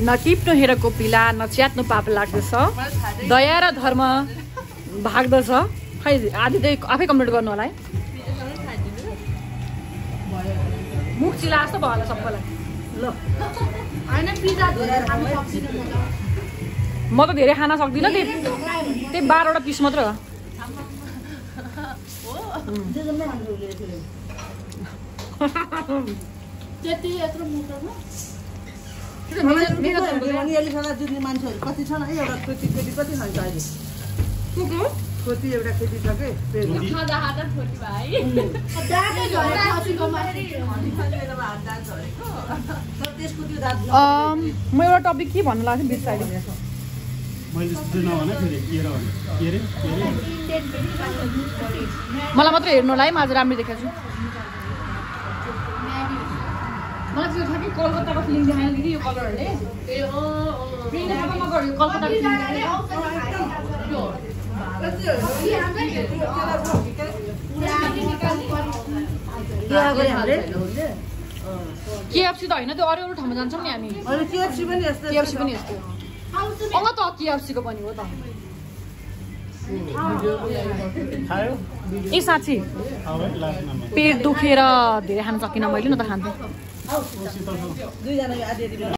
न टिप्नु हेरेको पिला न च्यात्नु पाप लाग्दछ। दया र धर्म भाग्दछ। खै आधी चाहिँ आफै कम्प्लिट गर्नु होला है। मुख चिला जस्तो भयो होला सबैलाई। ल। म त। धेरै खान सक्दिनँ त्यही त्यही बाह्रवटा पिस मात्रै हो। त्यति यत्रो जुत्ने मान्छेहरू कति छन् है एउटा केटी केटी कति अहिले केटी छ कि म एउटा टपिक के भन्नु लाग्थेँ के अरे मलाई मात्रै हेर्नु होला है म आज राम्रो देखाएको छु कलकत्ताको देखायो यो कलरहरूले यो केएफसी त होइन त्यो अरू अरू ठाउँमा जान्छौँ नि हामी। केएफसी पनि यस्तो केएफसी पनि यस्तो। अँ त केएफसीको पनि हो त। खायो? ए साँच्ची? पेट दुखेर धेरै खान सकिनँ मैले न त खान्थेँ दुईजना